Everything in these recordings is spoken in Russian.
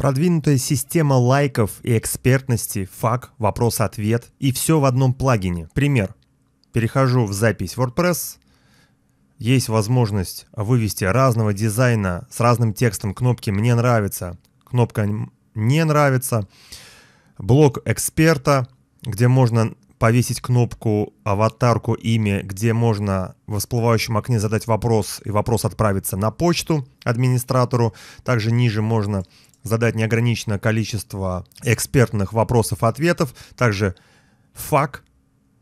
Продвинутая система лайков и экспертности, фак, вопрос-ответ и все в одном плагине. Пример. Перехожу в запись WordPress. Есть возможность вывести разного дизайна с разным текстом кнопки «Мне нравится», кнопка «Не нравится», блок эксперта, где можно повесить кнопку аватарку имя, где можно в всплывающем окне задать вопрос, и вопрос отправится на почту администратору. Также ниже можно задать неограниченное количество экспертных вопросов-ответов. Также фак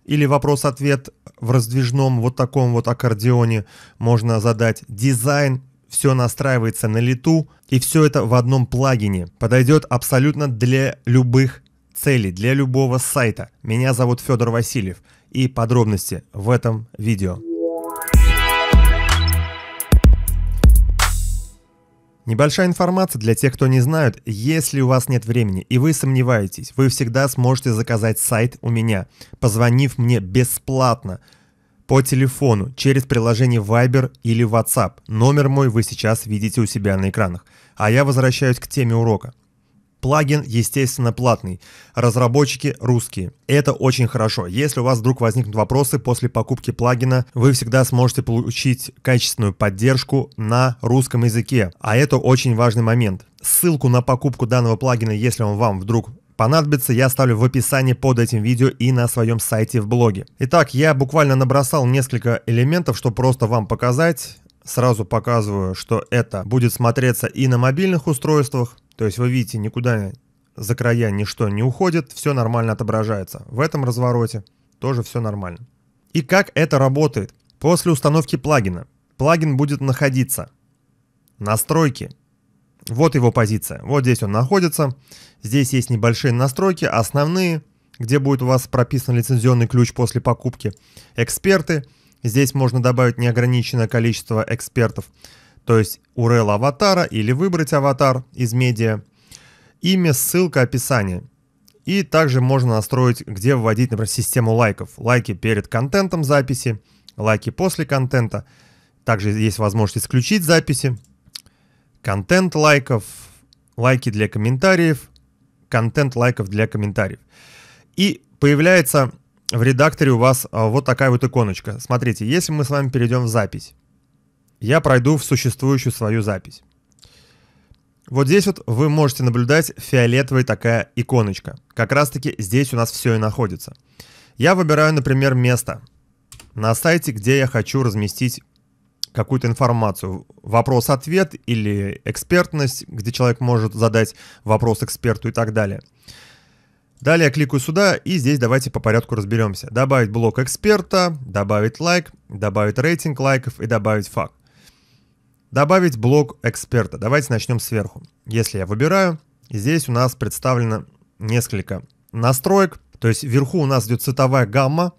или вопрос-ответ в раздвижном вот таком вот аккордеоне можно задать. Дизайн, все настраивается на лету, и все это в одном плагине. Подойдет абсолютно для любых цели для любого сайта. Меня зовут Федор Васильев и подробности в этом видео. Небольшая информация для тех, кто не знает. Если у вас нет времени и вы сомневаетесь, вы всегда сможете заказать сайт у меня, позвонив мне бесплатно по телефону через приложение Viber или WhatsApp. Номер мой вы сейчас видите у себя на экранах. А я возвращаюсь к теме урока. Плагин, естественно, платный. Разработчики русские. Это очень хорошо. Если у вас вдруг возникнут вопросы после покупки плагина, вы всегда сможете получить качественную поддержку на русском языке. А это очень важный момент. Ссылку на покупку данного плагина, если он вам вдруг понадобится, я оставлю в описании под этим видео и на своем сайте в блоге. Итак, я буквально набросал несколько элементов, чтобы просто вам показать. Сразу показываю, что это будет смотреться и на мобильных устройствах, то есть вы видите, никуда за края ничто не уходит, все нормально отображается. В этом развороте тоже все нормально. И как это работает? После установки плагина. Плагин будет находиться. Настройки. Вот его позиция. Вот здесь он находится. Здесь есть небольшие настройки, основные, где будет у вас прописан лицензионный ключ после покупки. Эксперты. Здесь можно добавить неограниченное количество экспертов то есть URL аватара или выбрать аватар из медиа, имя, ссылка, описание. И также можно настроить, где вводить, например, систему лайков. Лайки перед контентом записи, лайки после контента. Также есть возможность исключить записи, контент лайков, лайки для комментариев, контент лайков для комментариев. И появляется в редакторе у вас а, вот такая вот иконочка. Смотрите, если мы с вами перейдем в запись, я пройду в существующую свою запись. Вот здесь вот вы можете наблюдать фиолетовая такая иконочка. Как раз таки здесь у нас все и находится. Я выбираю, например, место на сайте, где я хочу разместить какую-то информацию. Вопрос-ответ или экспертность, где человек может задать вопрос эксперту и так далее. Далее кликаю сюда и здесь давайте по порядку разберемся. Добавить блок эксперта, добавить лайк, добавить рейтинг лайков и добавить факт. Добавить блок эксперта. Давайте начнем сверху. Если я выбираю, здесь у нас представлено несколько настроек. То есть вверху у нас идет цветовая гамма.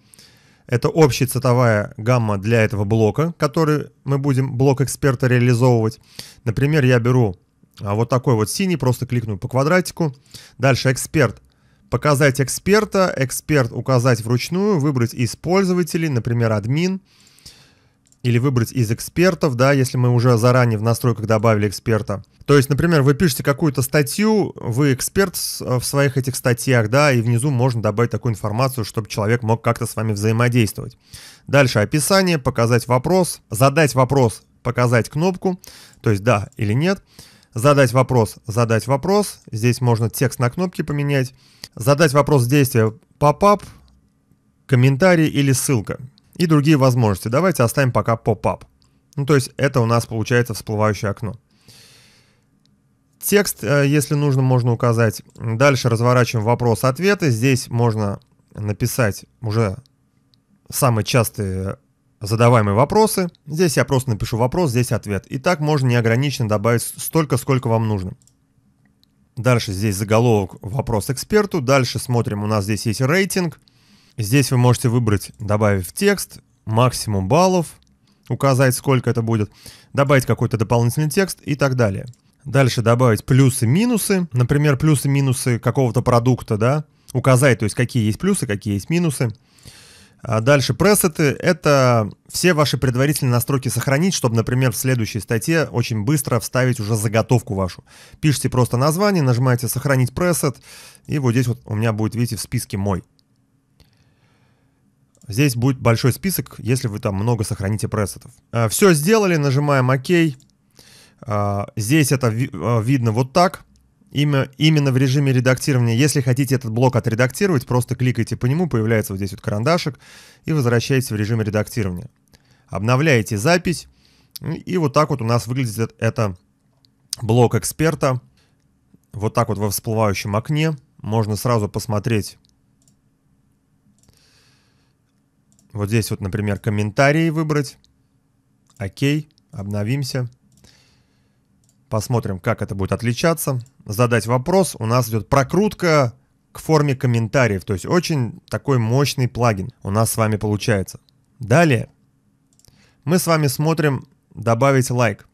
Это общая цветовая гамма для этого блока, который мы будем блок эксперта реализовывать. Например, я беру а, вот такой вот синий, просто кликну по квадратику. Дальше эксперт. Показать эксперта, эксперт указать вручную, выбрать из пользователей, например, админ или выбрать из экспертов, да, если мы уже заранее в настройках добавили эксперта. То есть, например, вы пишете какую-то статью, вы эксперт в своих этих статьях, да, и внизу можно добавить такую информацию, чтобы человек мог как-то с вами взаимодействовать. Дальше описание, показать вопрос, задать вопрос, показать кнопку, то есть да или нет. Задать вопрос, задать вопрос. Здесь можно текст на кнопке поменять. Задать вопрос действия, pop-up, комментарий или ссылка и другие возможности. Давайте оставим пока pop-up. Ну, то есть это у нас получается всплывающее окно. Текст, э, если нужно, можно указать. Дальше разворачиваем вопрос-ответы. Здесь можно написать уже самые частые задаваемые вопросы. Здесь я просто напишу вопрос, здесь ответ. И так можно неограниченно добавить столько, сколько вам нужно. Дальше здесь заголовок «Вопрос эксперту». Дальше смотрим, у нас здесь есть рейтинг. Здесь вы можете выбрать, добавив текст, максимум баллов, указать, сколько это будет, добавить какой-то дополнительный текст и так далее. Дальше добавить плюсы-минусы, например, плюсы-минусы какого-то продукта, да, указать, то есть какие есть плюсы, какие есть минусы. А дальше пресеты — это все ваши предварительные настройки сохранить, чтобы, например, в следующей статье очень быстро вставить уже заготовку вашу. Пишите просто название, нажимаете «Сохранить пресет», и вот здесь вот у меня будет, видите, в списке «Мой». Здесь будет большой список, если вы там много сохраните пресетов. А, все сделали, нажимаем «Ок». А, здесь это а, видно вот так. Имя, именно в режиме редактирования. Если хотите этот блок отредактировать, просто кликайте по нему, появляется вот здесь вот карандашик, и возвращаетесь в режим редактирования. Обновляете запись, и вот так вот у нас выглядит это блок эксперта. Вот так вот во всплывающем окне. Можно сразу посмотреть. Вот здесь вот, например, комментарии выбрать. Окей, обновимся. Посмотрим, как это будет отличаться. Задать вопрос. У нас идет прокрутка к форме комментариев. То есть очень такой мощный плагин у нас с вами получается. Далее мы с вами смотрим «Добавить лайк».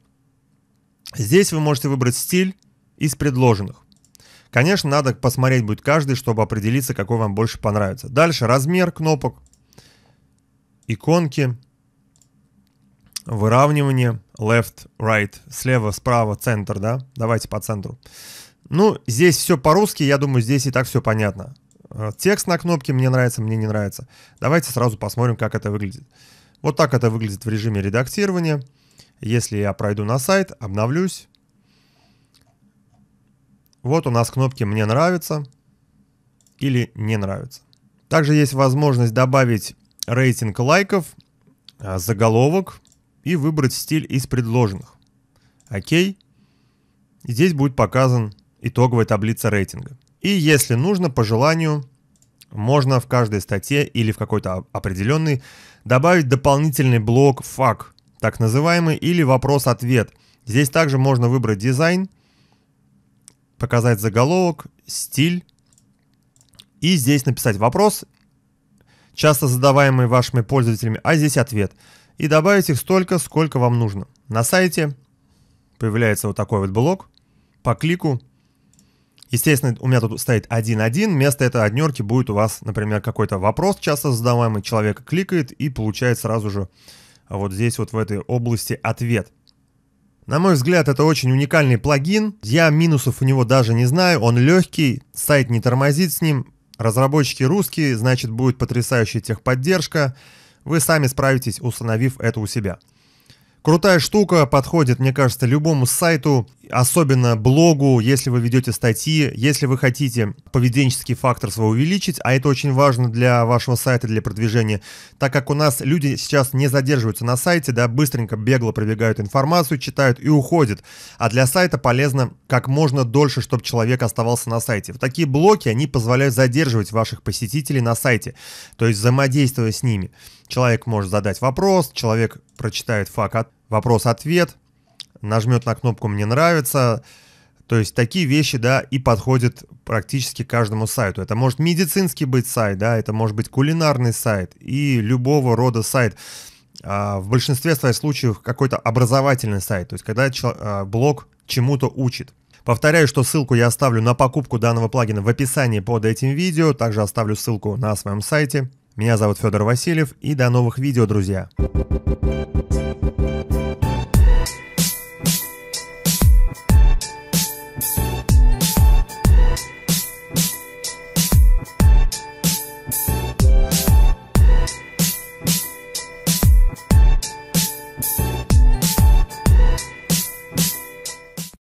Здесь вы можете выбрать стиль из предложенных. Конечно, надо посмотреть будет каждый, чтобы определиться, какой вам больше понравится. Дальше размер кнопок, иконки, выравнивание, left, right, слева, справа, центр, да? Давайте по центру. Ну, здесь все по-русски, я думаю, здесь и так все понятно. Э, текст на кнопке мне нравится, мне не нравится. Давайте сразу посмотрим, как это выглядит. Вот так это выглядит в режиме редактирования. Если я пройду на сайт, обновлюсь. Вот у нас кнопки «Мне нравится» или «Не нравится». Также есть возможность добавить рейтинг лайков, э, заголовок, и выбрать стиль из предложенных. Окей. здесь будет показан итоговая таблица рейтинга. И если нужно, по желанию, можно в каждой статье или в какой-то определенный добавить дополнительный блок фак, так называемый, или вопрос-ответ. Здесь также можно выбрать дизайн, показать заголовок, стиль, и здесь написать вопрос, часто задаваемый вашими пользователями, а здесь ответ – и добавить их столько, сколько вам нужно. На сайте появляется вот такой вот блок. По клику. Естественно, у меня тут стоит 1.1. Вместо этой однерки будет у вас, например, какой-то вопрос часто задаваемый. Человек кликает и получает сразу же вот здесь вот в этой области ответ. На мой взгляд, это очень уникальный плагин. Я минусов у него даже не знаю. Он легкий, сайт не тормозит с ним. Разработчики русские, значит, будет потрясающая техподдержка. Вы сами справитесь, установив это у себя. Крутая штука, подходит, мне кажется, любому сайту, особенно блогу, если вы ведете статьи, если вы хотите поведенческий фактор свой увеличить, а это очень важно для вашего сайта, для продвижения, так как у нас люди сейчас не задерживаются на сайте, да, быстренько, бегло пробегают информацию, читают и уходят, а для сайта полезно как можно дольше, чтобы человек оставался на сайте. В такие блоки, они позволяют задерживать ваших посетителей на сайте, то есть взаимодействуя с ними. Человек может задать вопрос, человек прочитает факт, вопрос-ответ, нажмет на кнопку «Мне нравится», то есть такие вещи, да, и подходят практически каждому сайту. Это может медицинский быть сайт, да, это может быть кулинарный сайт и любого рода сайт. А в большинстве своих случаев какой-то образовательный сайт, то есть когда а, блог чему-то учит. Повторяю, что ссылку я оставлю на покупку данного плагина в описании под этим видео. Также оставлю ссылку на своем сайте. Меня зовут Федор Васильев и до новых видео, друзья.